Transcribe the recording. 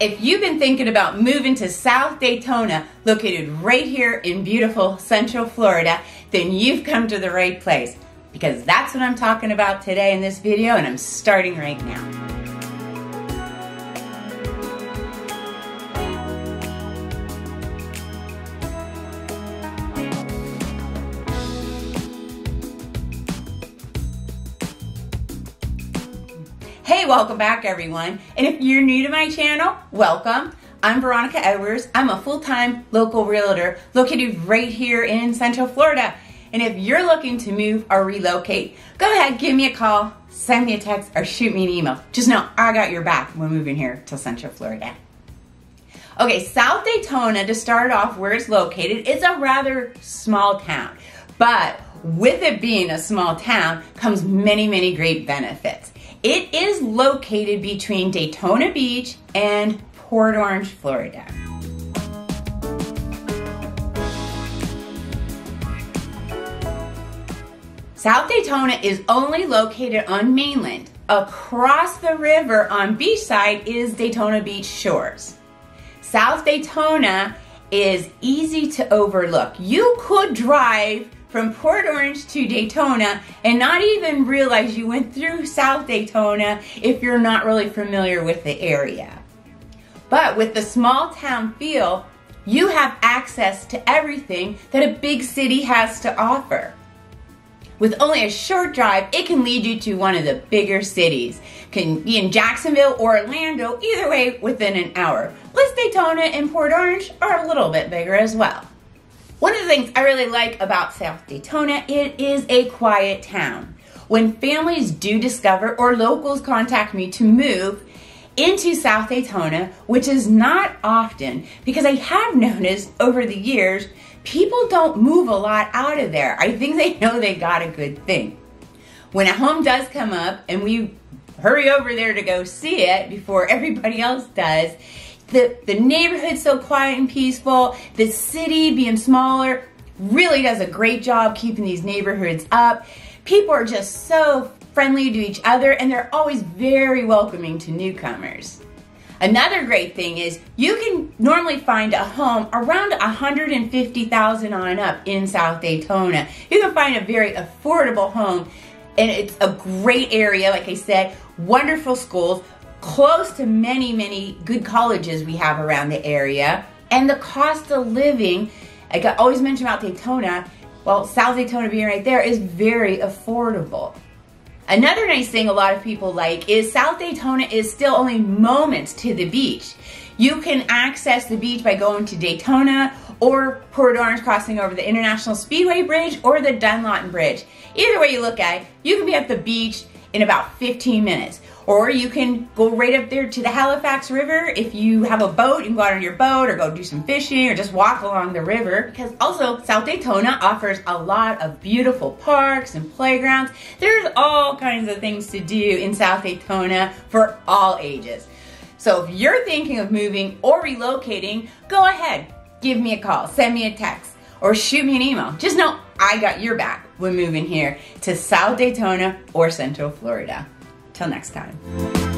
If you've been thinking about moving to South Daytona, located right here in beautiful Central Florida, then you've come to the right place because that's what I'm talking about today in this video and I'm starting right now. Hey, welcome back everyone. And if you're new to my channel, welcome. I'm Veronica Edwards. I'm a full-time local realtor located right here in Central Florida. And if you're looking to move or relocate, go ahead, give me a call, send me a text, or shoot me an email. Just know I got your back when moving here to Central Florida. Okay, South Daytona, to start off where it's located, is a rather small town. But with it being a small town comes many, many great benefits. It is located between Daytona Beach and Port Orange, Florida. South Daytona is only located on mainland. Across the river on beachside is Daytona Beach Shores. South Daytona is easy to overlook. You could drive from Port Orange to Daytona and not even realize you went through South Daytona if you're not really familiar with the area. But with the small town feel, you have access to everything that a big city has to offer. With only a short drive, it can lead you to one of the bigger cities. Can be in Jacksonville or Orlando, either way within an hour. Plus Daytona and Port Orange are a little bit bigger as well. One of the things I really like about South Daytona, it is a quiet town. When families do discover or locals contact me to move into South Daytona, which is not often because I have noticed over the years, people don't move a lot out of there. I think they know they got a good thing. When a home does come up and we hurry over there to go see it before everybody else does, the, the neighborhood's so quiet and peaceful. The city being smaller really does a great job keeping these neighborhoods up. People are just so friendly to each other and they're always very welcoming to newcomers. Another great thing is you can normally find a home around 150,000 on up in South Daytona. You can find a very affordable home and it's a great area, like I said, wonderful schools, close to many, many good colleges we have around the area. And the cost of living, like I always mention about Daytona, well, South Daytona being right there is very affordable. Another nice thing a lot of people like is South Daytona is still only moments to the beach. You can access the beach by going to Daytona or Port Orange crossing over the International Speedway Bridge or the Dunlawton Bridge. Either way you look at it, you can be at the beach in about 15 minutes. Or you can go right up there to the Halifax River. If you have a boat, you can go out on your boat or go do some fishing or just walk along the river. Because also, South Daytona offers a lot of beautiful parks and playgrounds. There's all kinds of things to do in South Daytona for all ages. So if you're thinking of moving or relocating, go ahead, give me a call, send me a text, or shoot me an email. Just know I got your back when moving here to South Daytona or Central Florida. Till next time.